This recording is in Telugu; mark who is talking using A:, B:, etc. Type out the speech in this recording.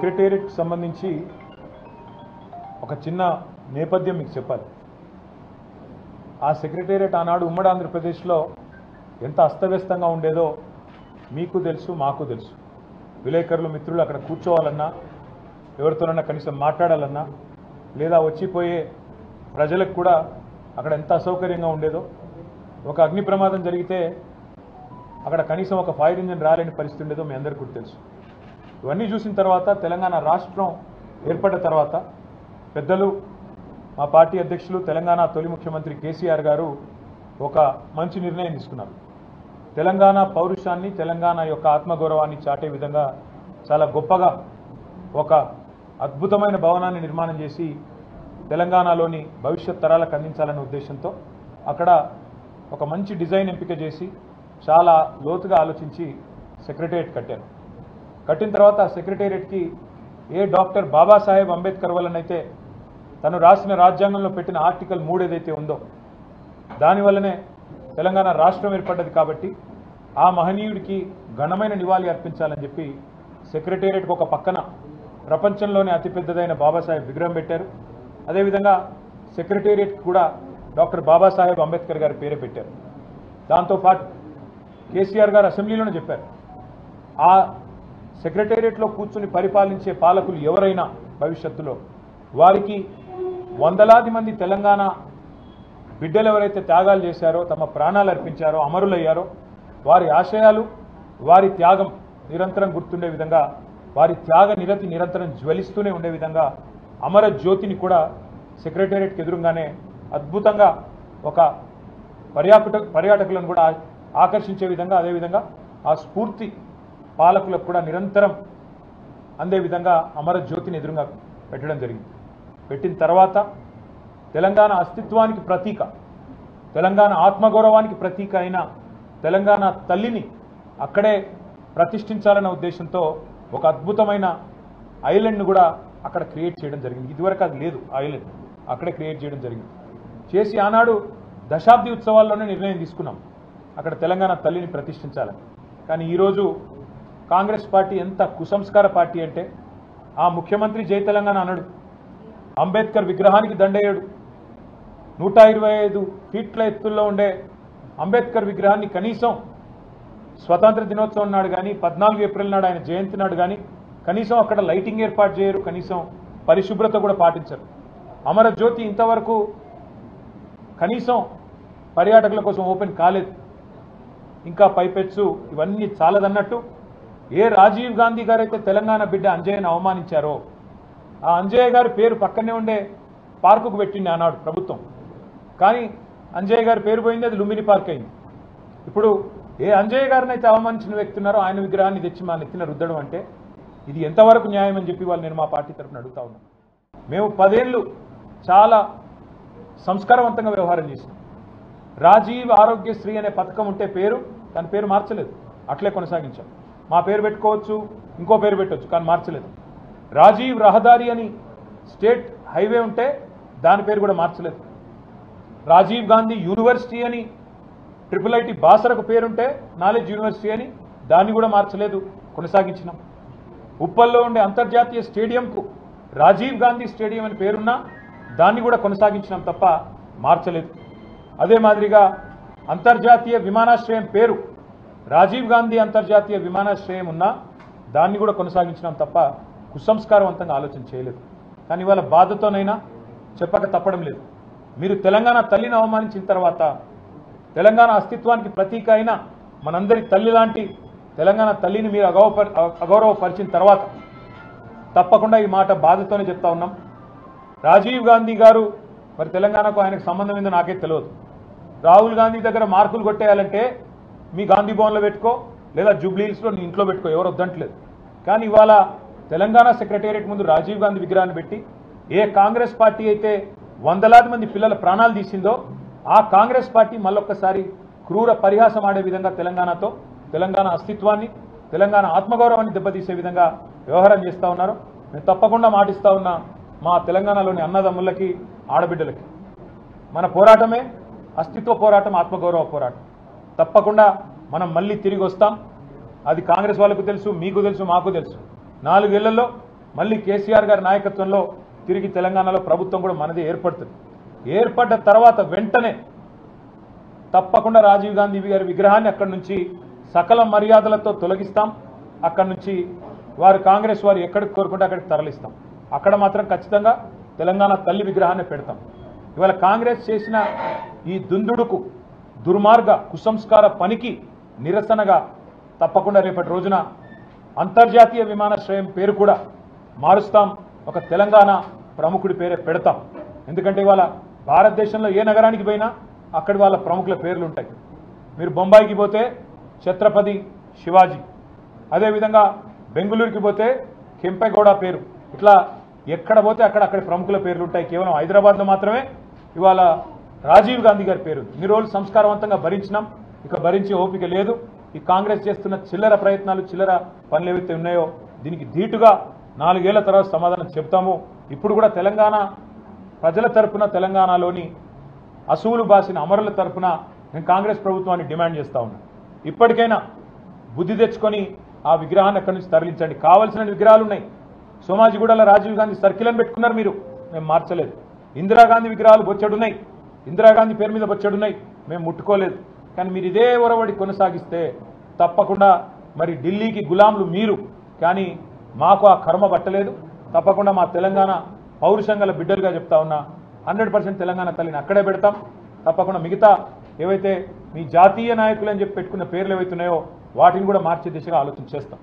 A: సెక్రటేరియట్కి సంబంధించి ఒక చిన్న నేపథ్యం మీకు చెప్పాలి. ఆ సెక్రటేరియట్ ఆనాడు ఉమ్మడి ఆంధ్రప్రదేశ్లో ఎంత అస్తవ్యస్తంగా ఉండేదో మీకు తెలుసు మాకు తెలుసు. విలేకరులు మిత్రులు అక్కడ కూర్చోవాలన్నా ఎవరితోనన్నా కనీసం మాట్లాడాలన్నా లేదా వచ్చిపోయే ప్రజలకు కూడా అక్కడ ఎంత అసౌకర్యంగా ఉండేదో ఒక అగ్ని ప్రమాదం జరిగితే అక్కడ కనీసం ఒక ఫైర్ ఇంజిన్ రాలేని పరిస్థితి ఉండేదో మీ అందరికీ తెలుసు. ఇవన్నీ చూసిన తర్వాత తెలంగాణ రాష్ట్రం ఏర్పడ్డ తర్వాత పెద్దలు మా పార్టీ అధ్యక్షులు తెలంగాణ తొలి ముఖ్యమంత్రి కేసీఆర్ గారు ఒక మంచి నిర్ణయం తీసుకున్నారు. తెలంగాణ పౌరుషాన్ని తెలంగాణ యొక్క ఆత్మగౌరవాన్ని చాటే విధంగా చాలా గొప్పగా ఒక అద్భుతమైన భవనాన్ని నిర్మాణం చేసి తెలంగాణలోని భవిష్యత్ తరాలకు అందించాలనే ఉద్దేశంతో అక్కడ ఒక మంచి డిజైన్ ఎంపిక చేసి చాలా లోతుగా ఆలోచించి సెక్రటరియట్ కట్టారు. కట్టిన తర్వాత సెక్రటేరియట్కి ఏ డాక్టర్ బాబాసాహెబ్ అంబేద్కర్ వల్లనైతే తను రాసిన రాజ్యాంగంలో పెట్టిన ఆర్టికల్ మూడు ఏదైతే ఉందో దానివల్లనే తెలంగాణ రాష్ట్రం ఏర్పడ్డది కాబట్టి ఆ మహనీయుడికి ఘనమైన నివాళి అర్పించాలని చెప్పి సెక్రటేరియట్కి ఒక పక్కన ప్రపంచంలోనే అతిపెద్దదైన బాబాసాహెబ్ విగ్రహం పెట్టారు. అదేవిధంగా సెక్రటేరియట్కి కూడా డాక్టర్ బాబాసాహెబ్ అంబేద్కర్ గారి పేరే పెట్టారు. దాంతోపాటు కేసీఆర్ గారు అసెంబ్లీలోనే చెప్పారు. ఆ సెక్రటేరియట్లో కూర్చుని పరిపాలించే పాలకులు ఎవరైనా భవిష్యత్తులో? వారికి వందలాది మంది తెలంగాణ బిడ్డలు ఎవరైతే త్యాగాలు చేశారో తమ ప్రాణాలు అర్పించారో అమరులయ్యారో వారి ఆశయాలు వారి త్యాగం నిరంతరం గుర్తుండే విధంగా వారి త్యాగ నిరతి నిరంతరం జ్వలిస్తూనే ఉండే విధంగా అమర జ్యోతిని కూడా సెక్రటేరియట్కి ఎదురుగానే అద్భుతంగా ఒక పర్యాటక పర్యాటకులను కూడా ఆకర్షించే విధంగా అదేవిధంగా ఆ స్ఫూర్తి పాలకులకు కూడా నిరంతరం అందే విధంగా అమర జ్యోతిని ఎదురుగా పెట్టడం జరిగింది. పెట్టిన తర్వాత తెలంగాణ అస్తిత్వానికి ప్రతీక తెలంగాణ ఆత్మగౌరవానికి ప్రతీక అయిన తెలంగాణ తల్లిని అక్కడే ప్రతిష్ఠించాలన్న ఉద్దేశంతో ఒక అద్భుతమైన ఐలాండ్ను కూడా అక్కడ క్రియేట్ చేయడం జరిగింది. ఇదివరకు అది లేదు ఐలాండ్ అక్కడే క్రియేట్ చేయడం జరిగింది. చేసి ఆనాడు దశాబ్ది ఉత్సవాల్లోనే నిర్ణయం తీసుకున్నాం. అక్కడ తెలంగాణ తల్లిని ప్రతిష్ఠించాలని. కానీ ఈరోజు కాంగ్రెస్ పార్టీ ఎంత కుసంస్కార పార్టీ అంటే ఆ ముఖ్యమంత్రి జై తెలంగాణ అనడు అంబేద్కర్ విగ్రహానికి దండేయడు నూట ఇరవై ఐదు ఫీట్ల ఎత్తుల్లో ఉండే అంబేద్కర్ విగ్రహాన్ని కనీసం స్వతంత్ర దినోత్సవం నాడు కానీ పద్నాలుగు ఏప్రిల్ నాడు ఆయన జయంతి నాడు కానీ కనీసం అక్కడ లైటింగ్ ఏర్పాటు చేయరు కనీసం పరిశుభ్రత కూడా పాటించరు. అమరజ్యోతి ఇంతవరకు కనీసం పర్యాటకుల కోసం ఓపెన్ కాలేదు. ఇంకా పైపెచ్చు ఇవన్నీ చాలదన్నట్టు ఏ రాజీవ్ గాంధీ గారైతే తెలంగాణ బిడ్డ అంజయ్యను అవమానించారో? ఆ అంజయ్య గారి పేరు పక్కనే ఉండే పార్కుకు పెట్టింది ఆనాడు ప్రభుత్వం. కానీ అంజయ్య గారి పేరు పోయింది అది లుంబిని పార్క్ అయింది. ఇప్పుడు ఏ అంజయ్య గారిని అయితే అవమానించిన వ్యక్తి ఉన్నారో ఆయన విగ్రహాన్ని తెచ్చి మా నెత్తిన రుద్దడం అంటే ఇది ఎంతవరకు న్యాయం అని చెప్పి వాళ్ళు నేను మా పార్టీ తరఫున అడుగుతా ఉన్నాను మేము పదేళ్ళు చాలా సంస్కారవంతంగా వ్యవహారం చేసినాం. రాజీవ్ ఆరోగ్యశ్రీ అనే పథకం ఉంటే పేరు దాని పేరు మార్చలేదు. అట్లే కొనసాగించాం. మా పేరు పెట్టుకోవచ్చు ఇంకో పేరు పెట్టవచ్చు కానీ మార్చలేదు. రాజీవ్ రహదారి అని స్టేట్ హైవే ఉంటే దాని పేరు కూడా మార్చలేదు. రాజీవ్ గాంధీ యూనివర్సిటీ అని ట్రిపుల్ ఐటీ బాసరకు పేరుంటే నాలెడ్జ్ యూనివర్సిటీ అని దాన్ని కూడా మార్చలేదు కొనసాగించినాం. ఉప్పల్లో ఉండే అంతర్జాతీయ స్టేడియంకు రాజీవ్ గాంధీ స్టేడియం అని పేరున్నా దాన్ని కూడా కొనసాగించినాం తప్ప మార్చలేదు. అదే మాదిరిగా అంతర్జాతీయ విమానాశ్రయం పేరు రాజీవ్ గాంధీ అంతర్జాతీయ విమానాశ్రయం ఉన్నా దాన్ని కూడా కొనసాగించినాం తప్ప కుసంస్కారవంతంగా ఆలోచన చేయలేదు. కానీ ఇవాళ బాధతోనైనా చెప్పక తప్పడం లేదు. మీరు తెలంగాణ తల్లిని అవమానించిన తర్వాత తెలంగాణ అస్తిత్వానికి ప్రతీక అయిన మనందరి తల్లి లాంటి తెలంగాణ తల్లిని మీరు అగౌప అగౌరవపరిచిన తర్వాత తప్పకుండా ఈ మాట బాధతోనే చెప్తా ఉన్నాం. రాజీవ్ గాంధీ గారు మరి తెలంగాణకు ఆయనకు సంబంధం ఏందో నాకే తెలియదు. రాహుల్ గాంధీ దగ్గర మార్కులు కొట్టేయాలంటే మీ గాంధీ భవన్లో పెట్టుకో లేదా జూబ్లీహిల్స్లో నీ ఇంట్లో పెట్టుకో ఎవరు వద్దంటలేదు. కానీ ఇవాళ తెలంగాణ సెక్రటేరియట్ ముందు రాజీవ్ గాంధీ విగ్రహాన్ని పెట్టి ఏ కాంగ్రెస్ పార్టీ అయితే వందలాది మంది పిల్లల ప్రాణాలు తీసిందో ఆ కాంగ్రెస్ పార్టీ మళ్ళొక్కసారి క్రూర పరిహాసం ఆడే విధంగా తెలంగాణతో తెలంగాణ అస్తిత్వాన్ని తెలంగాణ ఆత్మగౌరవాన్ని దెబ్బతీసే విధంగా వ్యవహారం చేస్తూ ఉన్నారు. మేము తప్పకుండా మాటిస్తా ఉన్న మా తెలంగాణలోని అన్నదమ్ములకి ఆడబిడ్డలకి. మన పోరాటమే అస్తిత్వ పోరాటం ఆత్మగౌరవ పోరాటం. తప్పకుండా మనం మళ్ళీ తిరిగి వస్తాం. అది కాంగ్రెస్ వాళ్ళకు తెలుసు మీకు తెలుసు మాకు తెలుసు. నాలుగేళ్ళలో మళ్ళీ కేసీఆర్ గారి నాయకత్వంలో తిరిగి తెలంగాణలో ప్రభుత్వం కూడా మనది ఏర్పడుతుంది. ఏర్పడ్డ తర్వాత వెంటనే తప్పకుండా రాజీవ్ గాంధీ గారి విగ్రహాన్ని అక్కడి నుంచి సకల మర్యాదలతో తొలగిస్తాం. అక్కడి నుంచి వారు కాంగ్రెస్ వారు ఎక్కడికి కోరుకుంటే అక్కడికి తరలిస్తాం. అక్కడ మాత్రం ఖచ్చితంగా తెలంగాణ తల్లి విగ్రహాన్ని పెడతాం. ఇవాళ కాంగ్రెస్ చేసిన ఈ దుందుడుకు దుర్మార్గ కుసంస్కార పనికి నిరసనగా తప్పకుండా రేపటి రోజున అంతర్జాతీయ విమానాశ్రయం పేరు కూడా మారుస్తాం. ఒక తెలంగాణ ప్రముఖుడి పేరే పెడతాం. ఎందుకంటే ఇవాళ భారతదేశంలో ఏ నగరానికి పోయినా అక్కడ వాళ్ళ ప్రముఖుల పేర్లు ఉంటాయి మీరు బొంబాయికి పోతే ఛత్రపతి శివాజీ. అదేవిధంగా బెంగళూరుకి పోతే కెంపెగౌడ పేరు. ఇట్లా ఎక్కడ పోతే అక్కడ అక్కడ ప్రముఖుల పేర్లు ఉంటాయి కేవలం హైదరాబాద్లో మాత్రమే ఇవాళ రాజీవ్ గాంధీ గారి పేరు. ఇన్ని రోజులు సంస్కారవంతంగా భరించినాం. ఇక భరించే ఓపిక లేదు. ఈ కాంగ్రెస్ చేస్తున్న చిల్లర ప్రయత్నాలు చిల్లర పనులు ఏవైతే ఉన్నాయో దీనికి ధీటుగా నాలుగేళ్ళ తర్వాత సమాధానం చెప్తాము ఇప్పుడు కూడా తెలంగాణ ప్రజల తరఫున తెలంగాణలోని అసువులు బాసిన అమరుల తరఫున నేను కాంగ్రెస్ ప్రభుత్వాన్ని డిమాండ్ చేస్తా ఉన్నా. ఇప్పటికైనా బుద్ధి తెచ్చుకొని ఆ విగ్రహాన్ని అక్కడి నుంచి తరలించండి. కావలసిన విగ్రహాలు ఉన్నాయి. సోమాజిగూడలో రాజీవ్ గాంధీ సర్కిల్ అని పెట్టుకున్నారు మీరు. మేము మార్చలేదు. ఇందిరాగాంధీ విగ్రహాలు బొచ్చడున్నాయి ఇందిరాగాంధీ పేరు మీద బొచ్చడున్నాయి మేము ముట్టుకోలేదు. కానీ మీరు ఇదే ఒరవడి కొనసాగిస్తే తప్పకుండా మరి ఢిల్లీకి గులాంలు మీరు. కానీ మాకు ఆ కర్మ పట్టలేదు. తప్పకుండా మా తెలంగాణ పౌరుషంగల బిడ్డలుగా చెప్తా ఉన్నా హండ్రెడ్ పర్సెంట్ తెలంగాణ తల్లిని అక్కడే పెడతాం. తప్పకుండా మిగతా ఏవైతే మీ జాతీయ నాయకులు అని చెప్పి పెట్టుకున్న పేర్లు ఏవైతున్నాయో వాటిని కూడా మార్చే దిశగా ఆలోచన చేస్తాం.